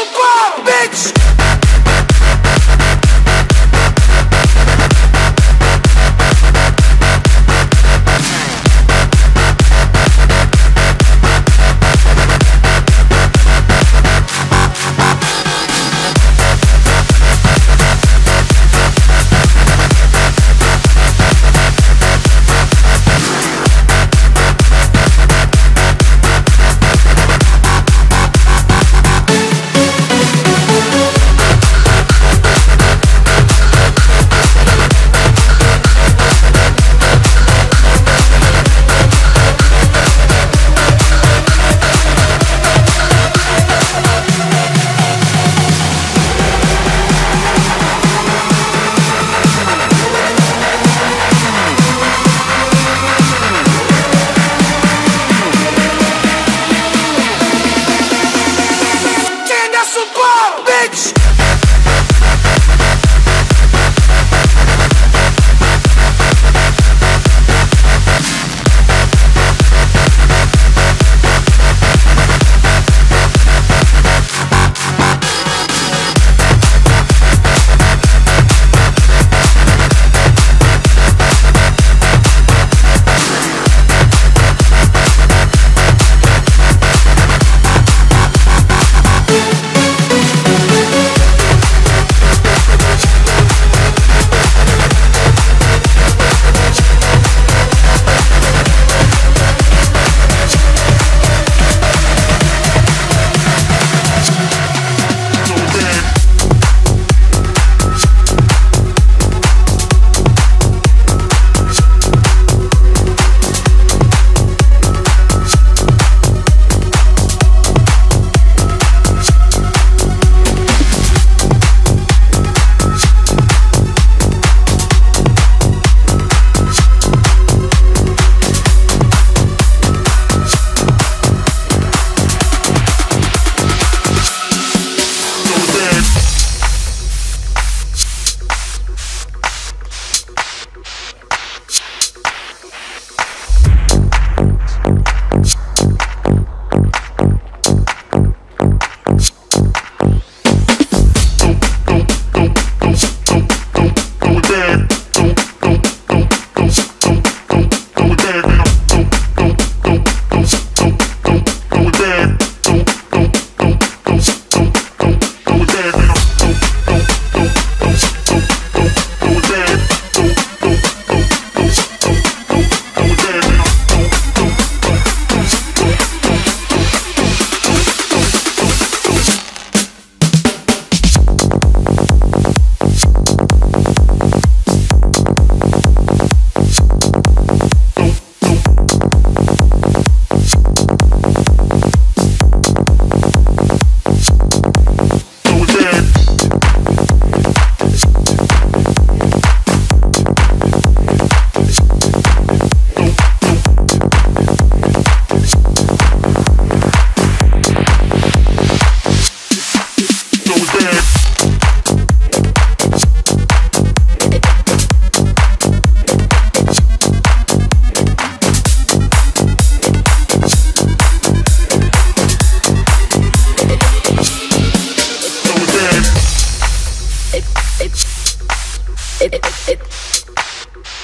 Super bitch!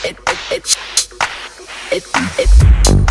it, it, it, it, it.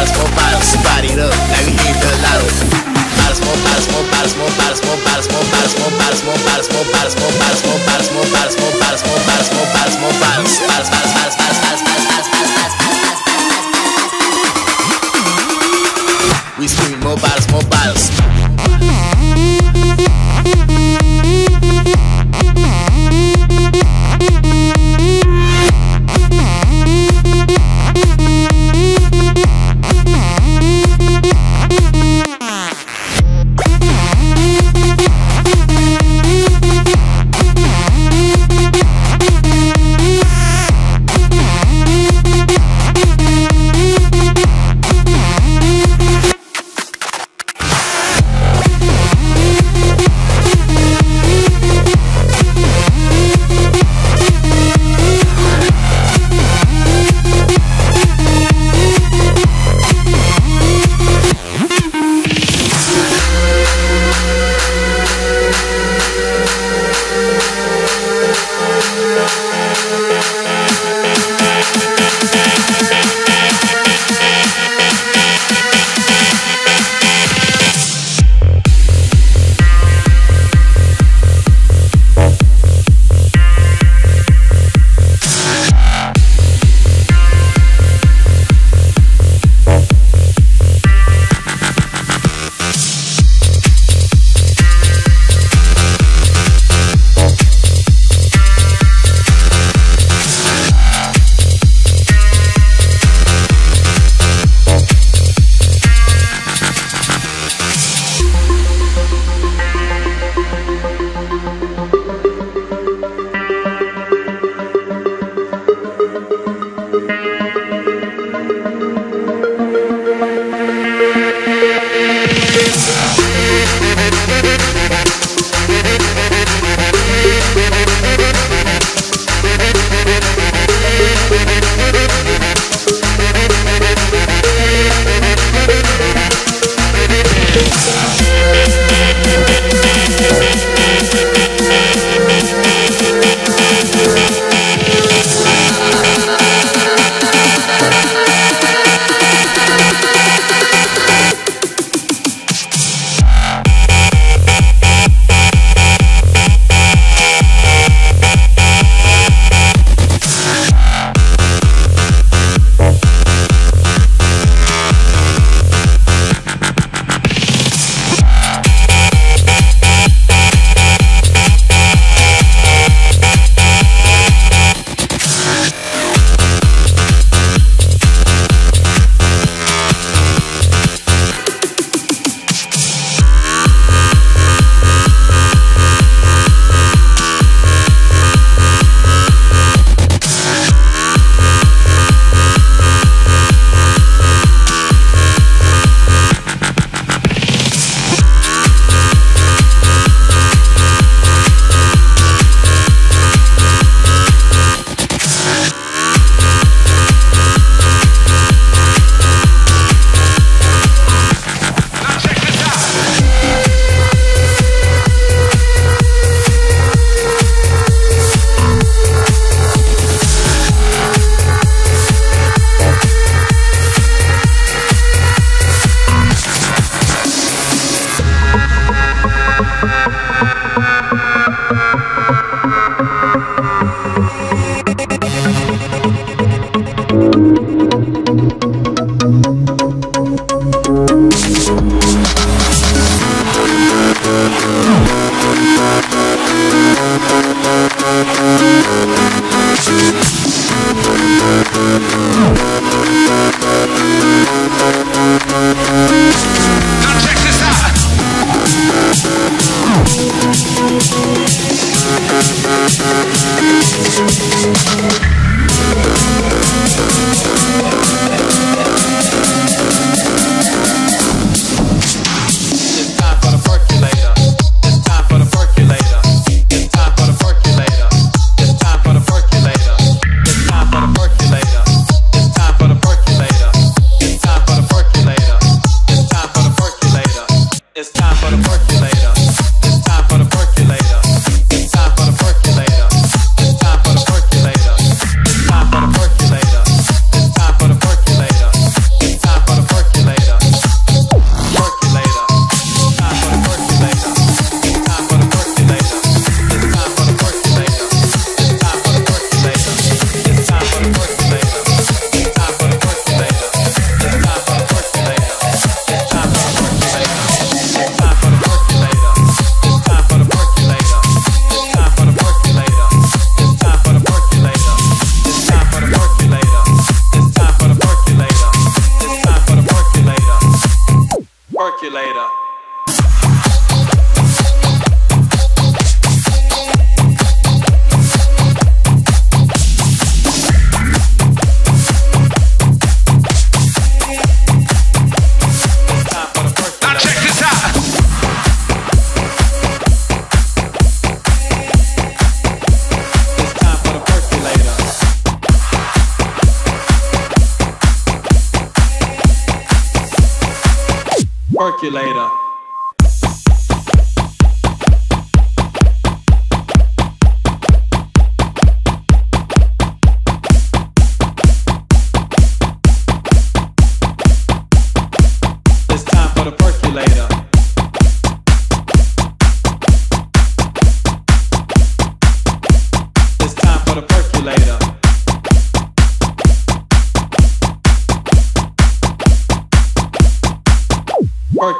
bottles, more bottles, body up like we hit the lotto. Bottles, more bottles, more bottles, more bottles, more bottles, more bottles, more bottles, more bottles, more bottles, more bottles, more bottles, more bottles, more bottles, more bottles, more bottles, more bottles, bottles, bottles, bottles, bottles, bottles, bottles, bottles, bottles, bottles, bottles. We scream more bottles, more bottles.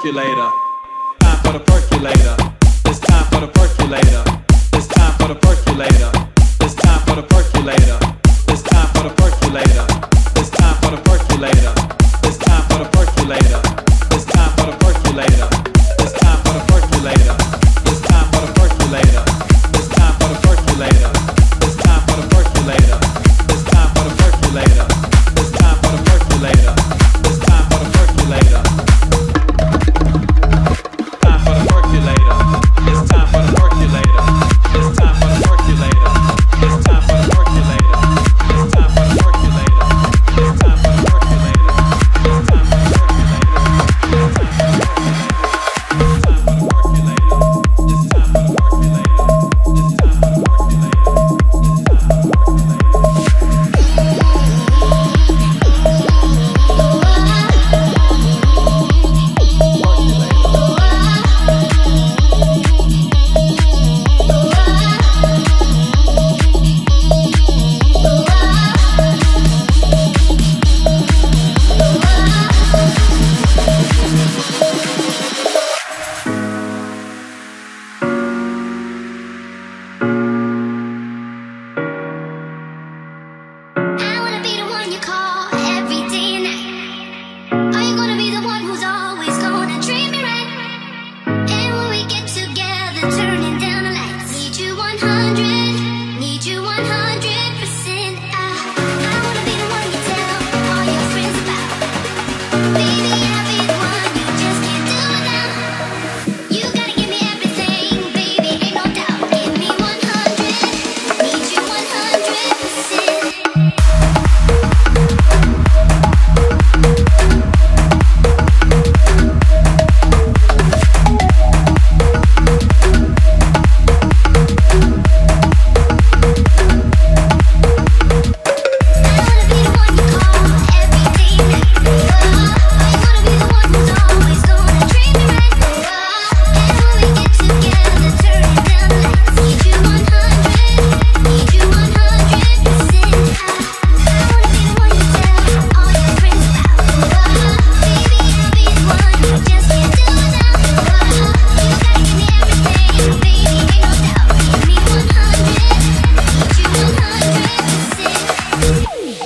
Percolator.